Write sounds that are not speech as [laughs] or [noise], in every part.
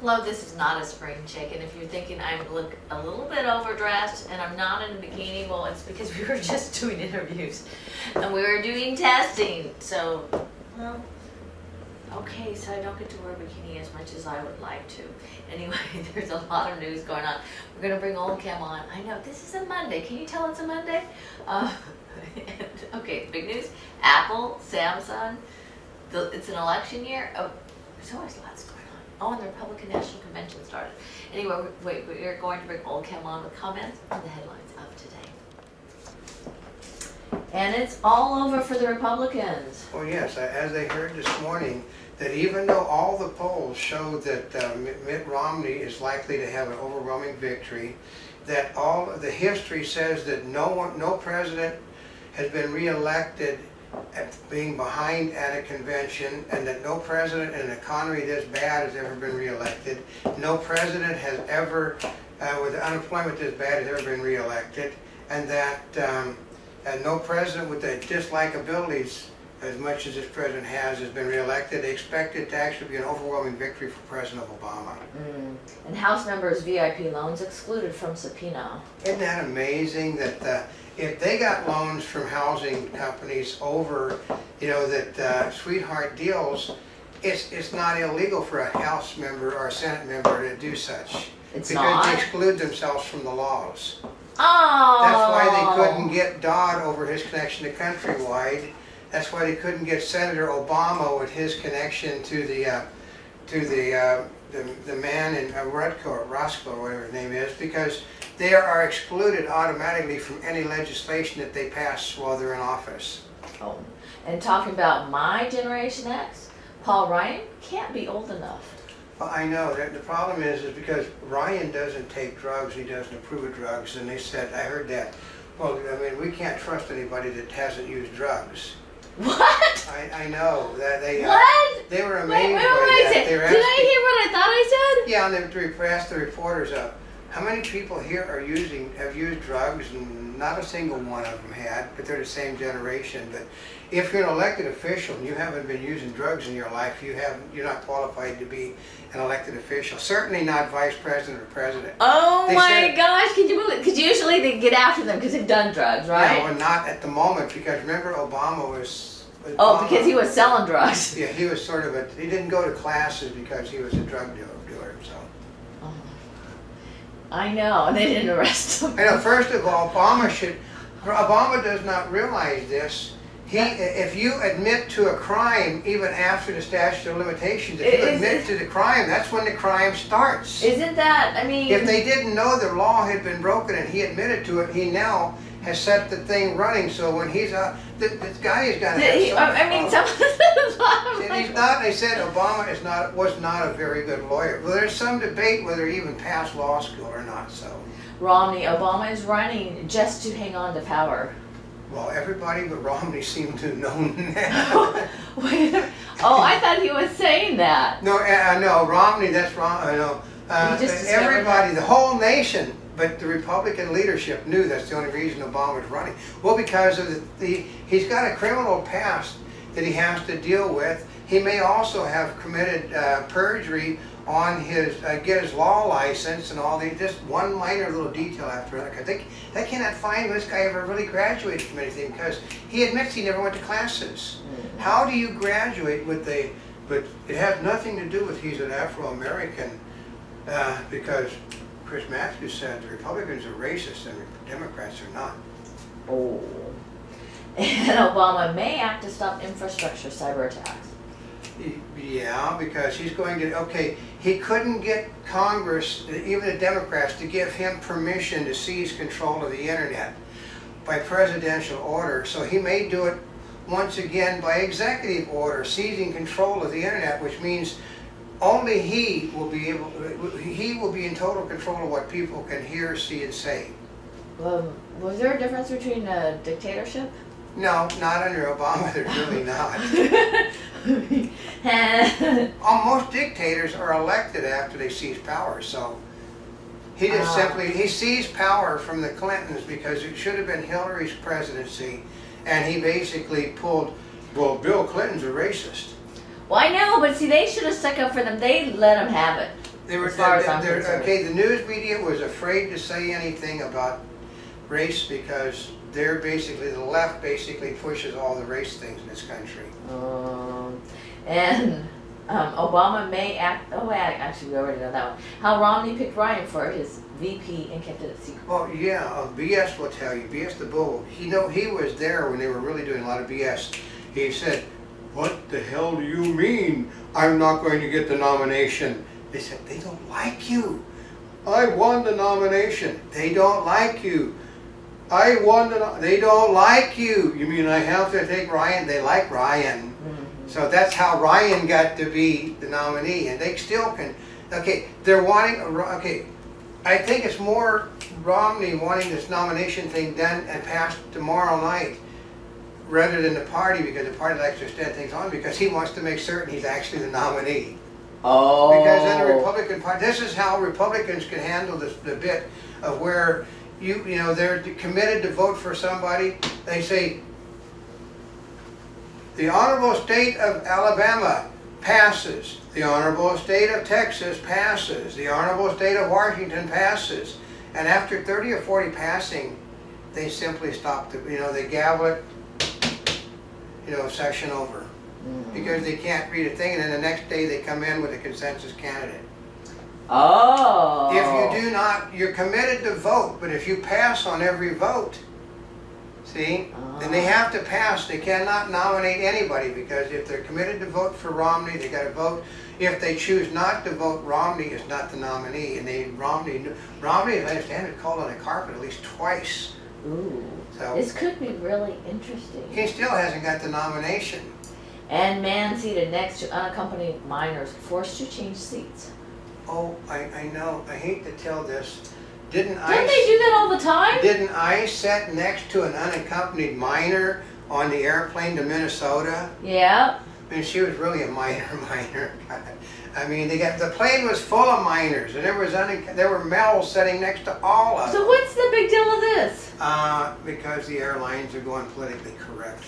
Hello, this is not a spring chicken. If you're thinking I look a little bit overdressed and I'm not in a bikini, well, it's because [laughs] we were just doing interviews and we were doing testing. So, well, okay, so I don't get to wear a bikini as much as I would like to. [laughs] Anyway, [laughs] there's a lot of news going on. We're gonna bring Oldecam on. I know this is a Monday. Can you tell it's a Monday? Uh, okay, big news. Apple, Samsung. The, it's an election year. Oh, there's always lots going. Oh, and the Republican National Convention started. Anyway, we- wait, we're going to bring Oldecam on with comments on the headlines of today. And it's all over for the Republicans. Well, yes, as I heard this morning, that even though all the polls show that uh, Mitt Romney is likely to have an overwhelming victory, that all, the history says that no one, no president has been reelected at being behind at a convention, and that no president in an economy this bad has ever been reelected. No president has ever, uh, with unemployment this bad, has ever been reelected, and that um, and no president with the dislikabilities as much as this president has has been reelected. They expect it to actually be an overwhelming victory for President Obama. Mm. And House members VIP loans excluded from subpoena. Isn't that amazing that uh, if they got loans from housing companies over, you know, that uh, sweetheart deals, it's, it's not illegal for a House member or a Senate member to do such. It's Because not. they exclude themselves from the laws. Oh. That's why they couldn't get Dodd over his connection to Countrywide. That's why they couldn't get Senator Obama with his connection to the, uh, to the, uh, the, the man in uh, Rutko, or Roscoe, or whatever his name is, because they are excluded automatically from any legislation that they pass while they're in office. Oh. And talking about my Generation X, Paul Ryan can't be old enough. Well, I know, that the problem is, is because Ryan doesn't take drugs, he doesn't approve of drugs, and they said, I heard that, well, I mean, we can't trust anybody that hasn't used drugs. What? I, I know, that they, uh, What? they were amazed wait, by wait, that. wait. They were Did I hear what I thought I said? Yeah, and they they asked the reporters, uh, how many people here are using, have used drugs? And not a single one of them had, but they're the same generation. But if you're an elected official and you haven't been using drugs in your life, you haven't, you're not qualified to be an elected official. Certainly not vice president or president. Oh They my said- gosh, can you believe Because usually they get after them because they've done drugs, No, right? and not at the moment, because remember Obama was. oh, because he was selling drugs. Yeah, he was sort of a, he didn't go to classes because he was a drug dealer, dealer, so. Oh. I know, and they didn't [laughs] arrest him. I know, first of all, Obama should, Obama does not realize this. He, if you admit to a crime even after the statute of limitations, if you Is- admit is- to the crime, that's when the crime starts. Isn't that, I mean. If they didn't know the law had been broken and he admitted to it, he now has set the thing running, so when he's uh, out, th- this guy is gonna have He- some I mean, some of And he's not, they said Obama is not, was not a very good lawyer. Well, there's some debate whether he even passed law school or not, so. Romney, Obama is running just to hang on to power. Well, everybody but Romney seemed to know [laughs] now. [laughs] oh, I thought he was saying that. No, uh, no, Romney, that's wrong, I know. Uh, You Everybody, the whole nation, but the Republican leadership knew that's the only reason Obama was running. Well, because of the, the, he's got a criminal past that he has to deal with. He may also have committed uh, perjury on his, uh, get his law license and all the, just one minor little detail after another. 'Cause they, they cannot find this guy ever really graduated from anything because he admits he never went to classes. How do you graduate with a, but it has nothing to do with he's an Afro-American, uh, because Chris Matthews said the Republicans are racist and Democrats are not. Oh. [laughs] And Obama may act to stop infrastructure cyber attacks. Yeah, because he's going to, okay, he couldn't get Congress, even the Democrats, to give him permission to seize control of the internet by presidential order, so he may do it once again by executive order, seizing control of the internet, which means only he will be able, he will be in total control of what people can hear, see, and say. Um, was there a difference between a dictatorship? No, not under Obama, there's [laughs] really not. [laughs] [laughs] Almost dictators are elected after they seize power, so he just Ah. simply, he seized power from the Clintons because it should have been Hillary's presidency, and he basically pulled, well, Bill Clinton's a racist. well, I know, but see, they should have stuck up for them. They let him have it. They were, As far as they're- I'm concerned. okay, the news media was afraid to say anything about race because they're basically, the left basically pushes all the race things in this country. Um, and um, Obama may act. Oh, wait, actually, we already know that one. How Romney picked Ryan for his VP and kept it a secret. Well, yeah, uh, BS will tell you, BS the bull, he know, he was there when they were really doing a lot of BS. He said, what the hell do you mean I'm not going to get the nomination? They said, they don't like you. I won the nomination. They don't like you. I won the, no- they don't like you. You mean I have to take Ryan? They like Ryan. So that's how Ryan got to be the nominee, and they still can, okay, they're wanting, okay, I think it's more Romney wanting this nomination thing done and passed tomorrow night rather than the party, because the party likes to extend things on, because he wants to make certain he's actually the nominee. Oh. Because then the oh. Republican Party, this is how Republicans can handle this, the bit of where you, you know, they're committed to vote for somebody, they say, the honorable state of Alabama passes, the honorable state of Texas passes, the honorable state of Washington passes. And after thirty or forty passing, they simply stop the, you know, they gavel it, you know, session over Mhm. because they can't read a thing, and then the next day they come in with a consensus candidate. Oh. If you do not, you're committed to vote, but if you pass on every vote, see, ah. then they have to pass, they cannot nominate anybody, because if they're committed to vote for Romney, they gotta vote. If they choose not to vote, Romney is not the nominee, and they, Romney, Romney, as I understand it, called on the carpet at least twice, Ooh. so This could be really interesting. he still hasn't got the nomination. And man seated next uh, to unaccompanied minors forced to change seats. Oh, I, I know, I hate to tell this, didn't I? Don't they do that all the time? Didn't I sit next to an unaccompanied minor on the airplane to Minnesota? Yeah. I mean, she was really a minor [laughs] minor. I mean, they got the plane was full of minors, and there was there were males sitting next to all of So them. So what's the big deal of this? Uh, because the airlines are going politically correct.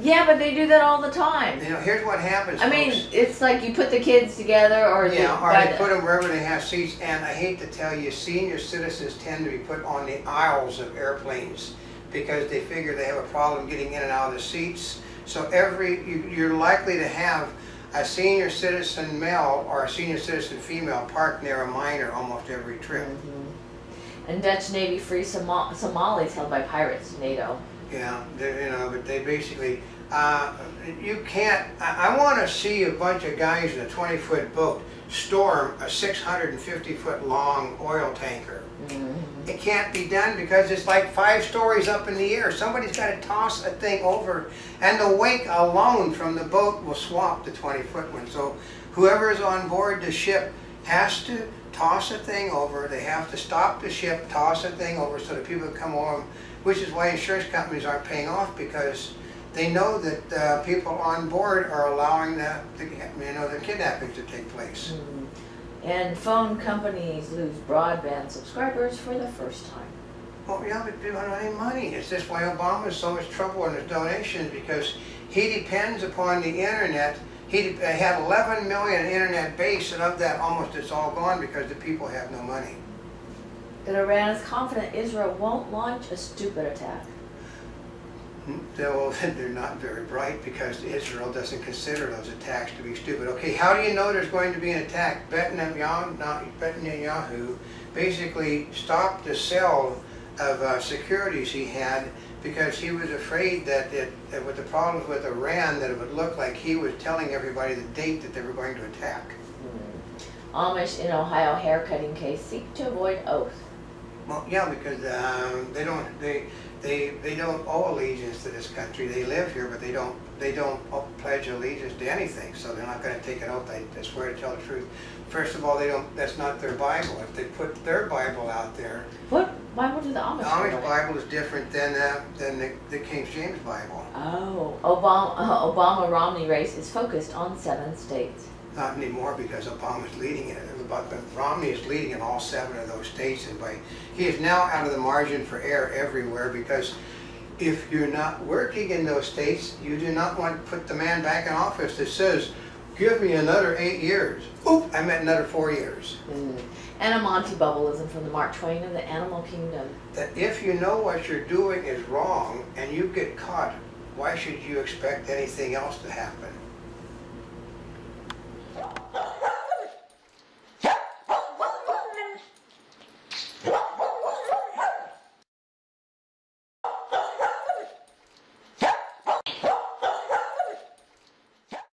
Yeah, but they do that all the time. You know, here's what happens. I mean, folks. it's like you put the kids together, or they, Yeah, or they the- put them wherever they have seats, and I hate to tell you, senior citizens tend to be put on the aisles of airplanes because they figure they have a problem getting in and out of the seats. So every, you- you're likely to have a senior citizen male or a senior citizen female parked near a minor almost every trip. Mhm. And Dutch Navy free Somal- Somalis held by pirates, NATO. Yeah, you know, but they basically, uh, you can't, I, I wanna see a bunch of guys in a twenty foot boat storm a six hundred and fifty foot long oil tanker. Mhm. It can't be done because it's like five stories up in the air. Somebody's gotta toss a thing over and the wake alone from the boat will swamp the twenty foot one. So whoever is on board the ship has to toss a thing over. They have to stop the ship, toss a thing over so that people can come along, which is why insurance companies aren't paying off because they know that uh, people on board are allowing the, the, you know, the kidnappings to take place. Mhm. And phone companies lose broadband subscribers for the first time. Well, yeah, but they don't have any money. It's just why Obama is so much trouble in his donations because he depends upon the internet. He had 11 million internet base, and of that, almost it's all gone because the people have no money. That Iran is confident Israel won't launch a stupid attack. They'll, [laughs] they're not very bright because Israel doesn't consider those attacks to be stupid. Okay, how do you know there's going to be an attack? Netanyahu, basically stopped the sale of uh, securities he had because he was afraid that, it, that with the problems with Iran, that it would look like he was telling everybody the date that they were going to attack. Amish in Ohio haircutting case seek to avoid oath. Well, yeah, because um, they don't they they they don't owe allegiance to this country. They live here, but they don't they don't pledge allegiance to anything. So they're not going to take an oath. They, swear to tell the truth. First of all, they don't. That's not their Bible. If they put their Bible out there, What Bible do the Amish the Amish? Bible is different than uh, than the, the King James Bible. Oh, Obama uh, Obama Romney race is focused on seven states. Not anymore because Obama's leading it. But but Romney is leading in all seven of those states, and by he is now out of the margin for error everywhere because if you're not working in those states, you do not want to put the man back in office that says give me another eight years. Oop, I meant another four years. Mm. And a Monte Bubbleism from the Mark Twain of the Animal Kingdom. That if you know what you're doing is wrong and you get caught, why should you expect anything else to happen?